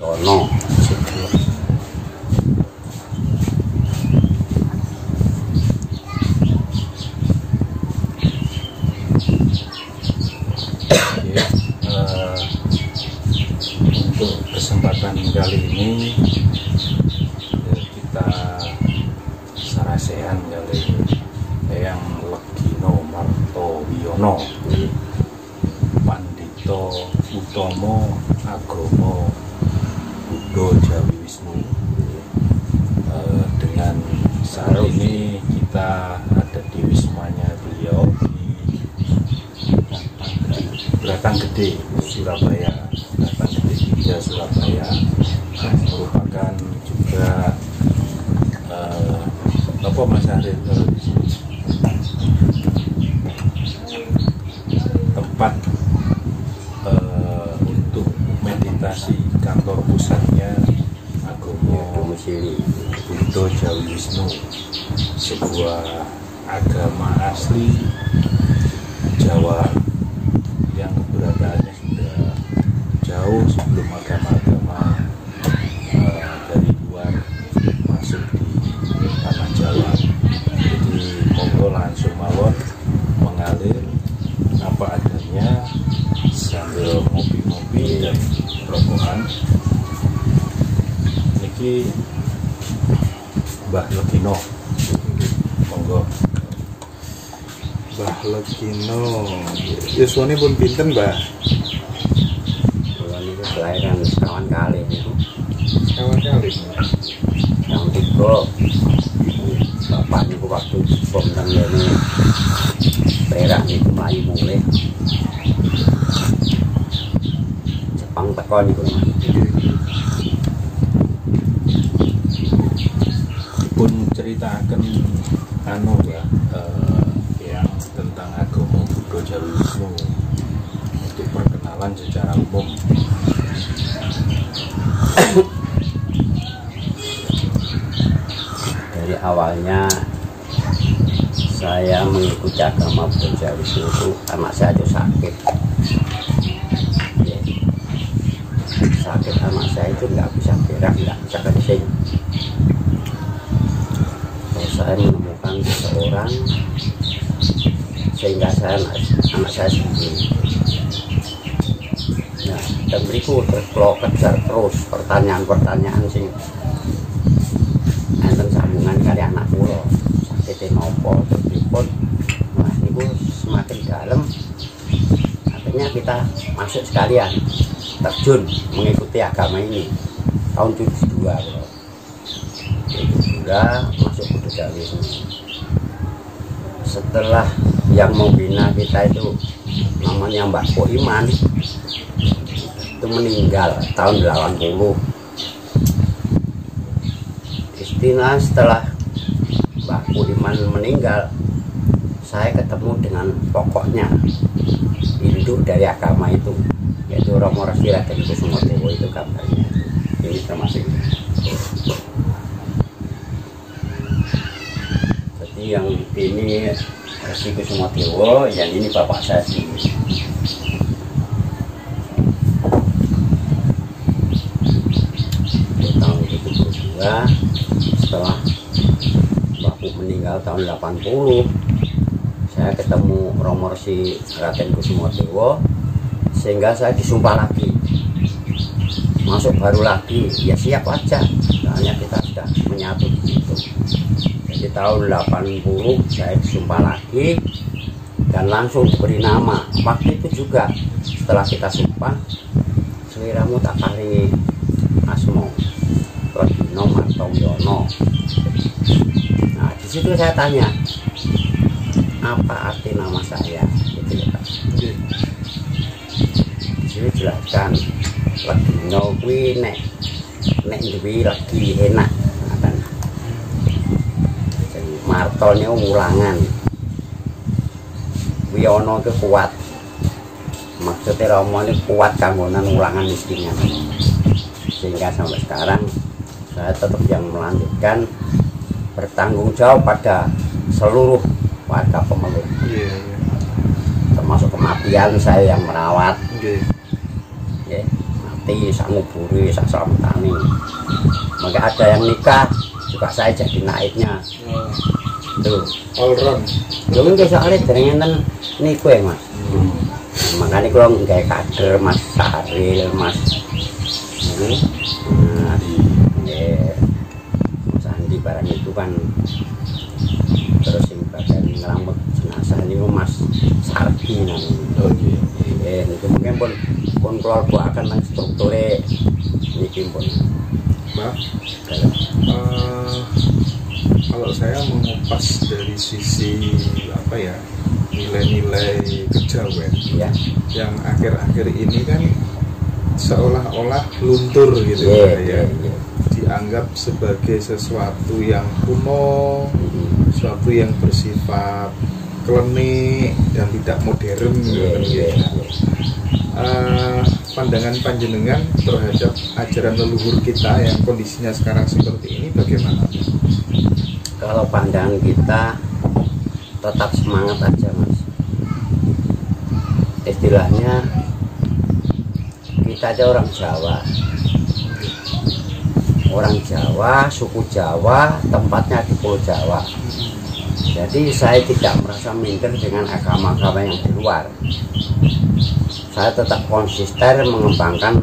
Ono Ya, eh, untuk kesempatan kali ini ya, kita sarasehan kali yang Legino Marto Wiono Pandito Utomo Agomo Budo Jawi Wisnu. Eh, dengan saat ini kita ada di wismanya beliau di Beratang Gede Surabaya. Beratang Gede 3 Surabaya. Merupakan juga eh, apa Mas Arif tempat meditasi kantor pusatnya Agomo domisili. Buddha Jawi Wisnu. Sebuah agama asli Jawa yang keberadaannya sudah jauh sebelum agama-agama eh, dari luar masuk di tanah Jawa. Jadi monggo langsung mawon mengalir apa adanya sambil ngopi-ngopi dan rokokan niki Mbah Legino monggo Mbah Legino. Yuswane pun pinten, Mbah? Kulon itu kelahiran sekawan kali itu Kawan kali. yang tiga bapak niku waktu bom dan ini perak niku melayu mulai Jepang teko niku Mas. Pun ceritakan anu ya eh, yang tentang agama Buddha Jawi Wisnu untuk perkenalan secara umum. Dari awalnya saya mengikuti agama Buddha Wisnu itu anak saya itu sakit. Sakit anak saya itu nggak bisa berak nggak bisa kencing saya menemukan seseorang sehingga saya anak, saya sembuh nah dan berikut terus kalau kejar terus pertanyaan-pertanyaan sing enten sambungan kali anak kula sakit nopo terus nah itu semakin dalam akhirnya kita masuk sekalian terjun mengikuti agama ini. Tahun 72 bro. 72 setelah yang membina kita itu namanya Mbak Po Iman itu meninggal tahun 80 Istina setelah Mbak Budiman meninggal saya ketemu dengan pokoknya induk dari agama itu yaitu Romo Resi Raden Kusumo itu gambarnya ini termasuk jadi yang ini Resi Kusumo Dewo yang ini bapak sendiri tahun 72 setelah Bapu meninggal tahun 80 saya ketemu Romo si Raden Kusumo Dewo sehingga saya disumpah lagi. Masuk baru lagi ya siap aja. Soalnya kita sudah menyatu di tahun 80 saya disumpah lagi dan langsung diberi nama. Waktu itu juga setelah kita sumpah seliramu tak paringi asmo Legino Marto Wiono nah di situ saya tanya apa arti nama saya? Gitu ya Pak. di sini jelaskan Legino kuwi nek nek lagi enak Martone ulangan Wiono itu kuat. Maksudnya Romo ini kuat kanggonan ulangan miskinnya. Sehingga sampai sekarang saya tetap yang melanjutkan bertanggung jawab pada seluruh warga pemeluk. Iya, iya. termasuk kematian saya yang merawat. Ya, mati sak nguburi sak selamatani maka ada yang nikah juga saya jadi naiknya tuh all round. Lho mungkin soalnya dari ngenten niku ya mas? Makanya kalau nggak kader mas Saril mas ini nah, ya, mas Andi barang itu kan terus yang bagian ngelampet jenazah ini mas Sardi namanya oh iya eh itu mungkin pun pun keluarga akan strukturnya. Ini pun. Mbak mengupas dari sisi apa ya nilai-nilai kejawen ya yang akhir-akhir ini kan seolah-olah luntur gitu iya, ya iya. dianggap sebagai sesuatu yang kuno sesuatu yang bersifat klenik dan tidak modern gitu Iya, kan, iya, ya. iya. Eh, pandangan panjenengan terhadap ajaran leluhur kita yang kondisinya sekarang seperti ini bagaimana? Kalau pandangan kita tetap semangat aja mas. Istilahnya kita ada orang Jawa. Orang Jawa suku Jawa tempatnya di Pulau Jawa. Jadi saya tidak merasa minder dengan agama-agama yang di luar. Saya tetap konsisten mengembangkan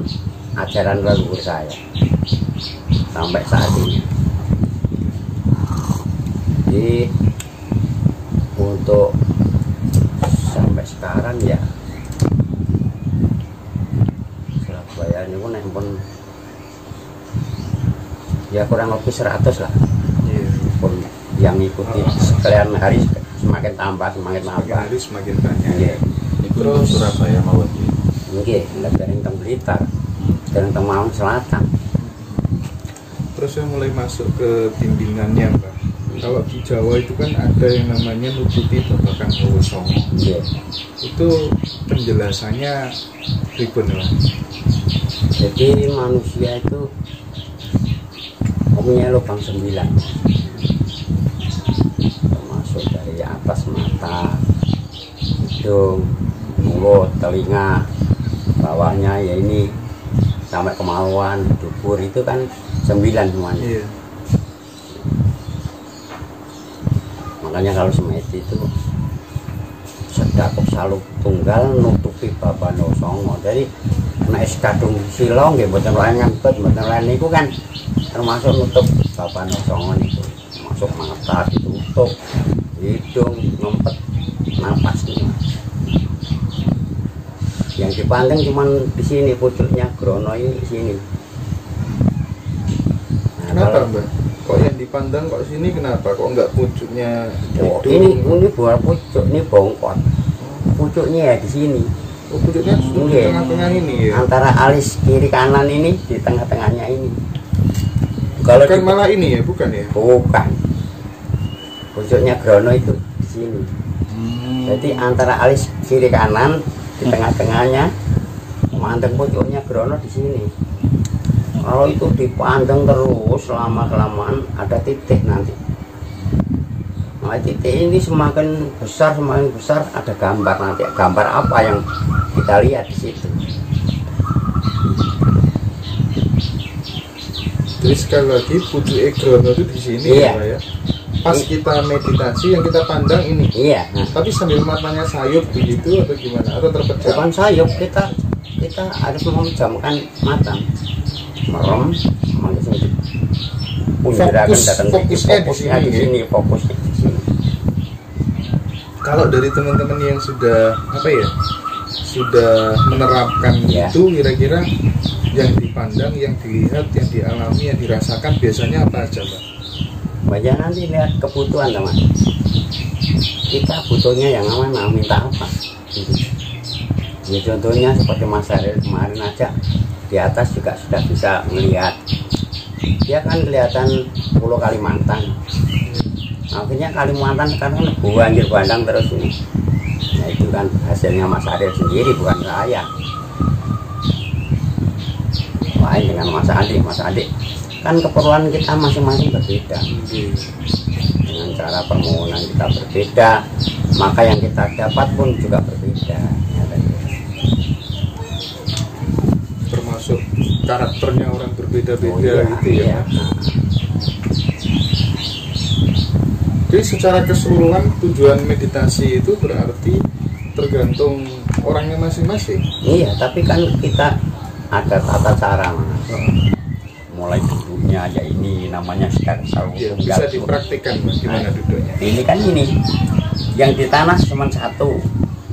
ajaran leluhur saya. Sampai saat ini jadi untuk sampai sekarang ya Surabaya ini pun handphone ya kurang lebih 100 lah Iya. pun yang ikuti sekalian hari semakin tambah semakin Semakin tambah hari semakin banyak. Iya. itu Terus- Surabaya ya Nggih, nggak dari teng Blitar dari teng Malang Selatan Terus saya mulai masuk ke bimbingannya, Mbak. Kalau di Jawa itu kan ada yang namanya nututi babakan Songo. Nggih. Itu penjelasannya ribet lah. jadi manusia itu punya lubang sembilan termasuk dari atas mata hidung mulut telinga bawahnya ya ini sampai kemauan dubur itu kan sembilan semuanya Iya. Makanya kalau semedi itu sedakuk saluk tunggal nutupi babano songo jadi es kadung silo nggih mboten lain ngempet mboten lain niku kan termasuk nutup babano songo niku. Termasuk mata ditutup hidung ngempet napas niku. Yang dipandang cuman di sini pucuknya grono ini di sini. Nah, Kenapa, kalau- Mbak? Kok yang dipandang kok sini kenapa? Kok nggak pucuknya Oh, ini ini bukan pucuk, ini bongkot. Pucuknya ya di sini. Oh, pucuknya di Iya. tengah-tengah ini ya. Antara alis kiri kanan ini di tengah-tengahnya ini. Kalau Bukan di- malah ini ya, bukan ya? bukan. Pucuknya grono itu di sini. Jadi antara alis kiri kanan di tengah-tengahnya manteng pucuknya grono di sini. Kalau itu dipandang terus lama kelamaan ada titik nanti. Nah, titik ini semakin besar semakin besar ada gambar nanti. Gambar apa yang kita lihat di situ? Jadi sekali lagi pucuk egrono itu di sini Iya. ya. Pas kita meditasi yang kita pandang ini. Iya. Nah, Tapi sambil matanya sayup begitu atau gimana? Atau terpecah? bukan sayup kita kita harus memejamkan mata merem punjerakan Fokus- datang fokusnya di sini, di ya? sini fokusnya di sini Kalau dari teman-teman yang sudah apa ya? Sudah menerapkan Iya. itu kira-kira yang dipandang, yang dilihat, yang dialami, yang dirasakan biasanya apa aja, Pak? baca nanti lihat kebutuhan teman kita butuhnya yang mana minta apa gitu. ya contohnya seperti Mas Ariel kemarin aja di atas juga sudah bisa melihat. Dia kan kelihatan pulau Kalimantan. Akhirnya Kalimantan sekarang banjir bandang terus ini. Nah itu kan hasilnya Mas Ariel sendiri bukan saya. Lain dengan Mas Adi Mas Adi kan keperluan kita masing-masing berbeda. Dengan cara permohonan kita berbeda maka yang kita dapat pun juga berbeda ya kan? Termasuk karakternya orang berbeda-beda Oh, iya, gitu ya iya. jadi secara keseluruhan tujuan meditasi itu berarti tergantung orangnya masing-masing Iya, tapi kan kita ada tata cara mas. Mulai duduknya aja ini namanya sekat sarung ya, tunggal. bisa dipraktikkan Mas, gimana duduknya Ini kan ini yang di tanah cuma satu.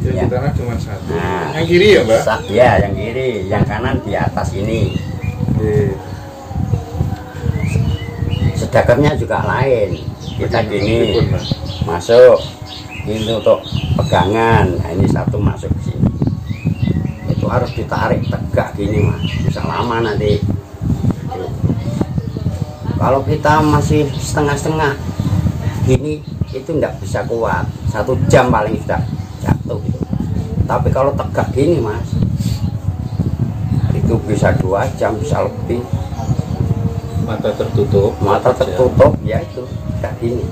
Yang Ya. di tanah cuma satu Nah. yang kiri ya mbak Ya, yang kiri, yang kanan di atas ini. Oke. Sedekatnya juga lain. Kita gini masuk ini untuk pegangan. Nah, ini satu masuk ke sini. Itu harus ditarik tegak gini mas. Bisa lama nanti. Kalau kita masih setengah-setengah gini itu nggak bisa kuat. Satu jam paling sudah. Tapi kalau tegak gini mas, itu bisa dua jam bisa lebih. mata tertutup. Mata tertutup ya itu kayak gini.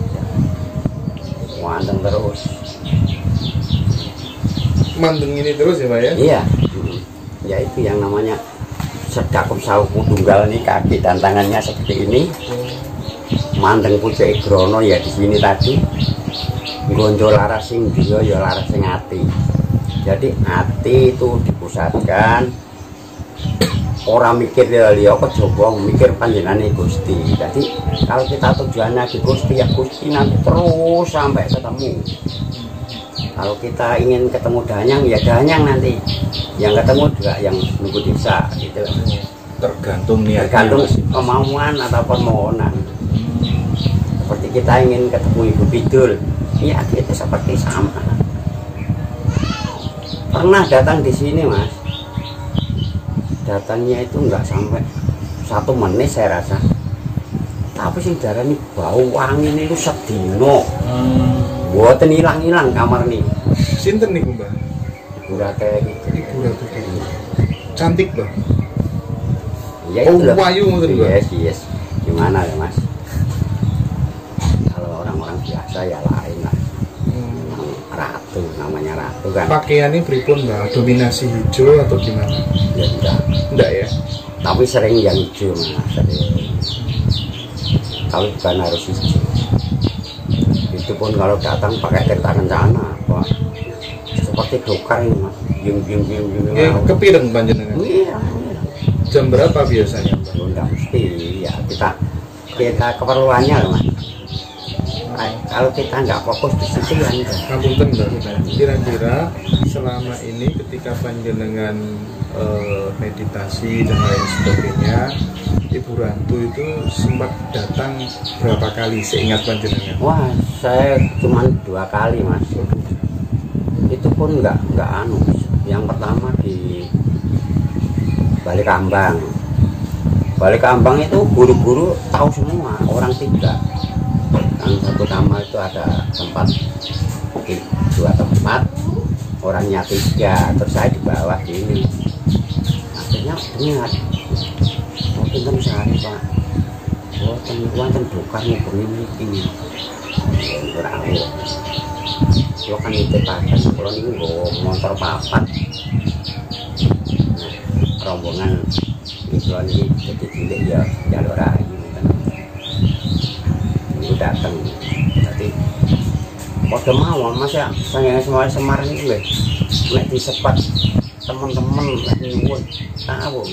Wanteng terus. Mandeng ini terus ya mbak ya? Iya. Ya itu yang namanya sedakup sauku tunggal nih kaki dan tangannya seperti ini. Mandeng pucuk igrono ya di sini tadi. Gonjo laras sing dia ya laras sing ati jadi hati itu dipusatkan orang mikir dia liya kejaba mikir panjenengan Gusti. Jadi kalau kita tujuannya di Gusti ya Gusti nanti terus sampai ketemu. Kalau kita ingin ketemu Danyang ya Danyang nanti. Yang ketemu juga yang nunggu desa gitu. tergantung niatnya Tergantung kemauan atau permohonan. Seperti kita ingin ketemu Ibu Bidul, ya kita seperti sama. Pernah datang di sini mas, datangnya itu nggak sampai satu menit saya rasa. Tapi sing darani bau wangi ini itu sedino, Hmm, buatan hilang-hilang kamar nih. sinten nih mbak Udah kayak gitu. ibu ratu cantik loh Ya Oh, itu wayu Mbak? Yes, yes. Gimana ya mas? Kalau orang-orang biasa ya lain lah. Ratu namanya ratu kan. Pakaiannya pripun mbak? Dominasi hijau atau gimana? Ya tidak enggak ya? Tapi sering yang hijau mas. Sering. tapi bukan harus hijau. Itu pun kalau datang pakai kereta kencana pak. Seperti dokar ini mas. Biung biung biung biung. Oke, kepireng panjenengan. Iya iya. jam berapa biasanya mbak? Lu nggak mesti. Ya kita kita keperluannya mas kalau kita nggak fokus di situ ya enggak. Ngapunten mbak kira-kira selama ini ketika panjenengan eh, meditasi dan lain sebagainya Ibu Rantu itu sempat datang berapa kali seingat panjenengan? Wah saya cuma dua kali mas. Itu pun nggak nggak anu. Yang pertama di balik kambang balik kambang itu guru-guru tahu semua orang tiga kan satu kamar itu ada tempat di dua tempat. Orangnya tiga terus saya di bawah gini akhirnya ingat. Oh pinten sehari pak. Oh ten wonten dokar ngubungi ini ora Yo kan nitip pakan kalau ini nggo motor papat. Nah, rombongan itu ini jadi cilik ya jalur kan. Itu datang. Jadi Pada mau mas ya, saya semua Semarang itu gue, nek disepat teman-teman nek nyuwun tahu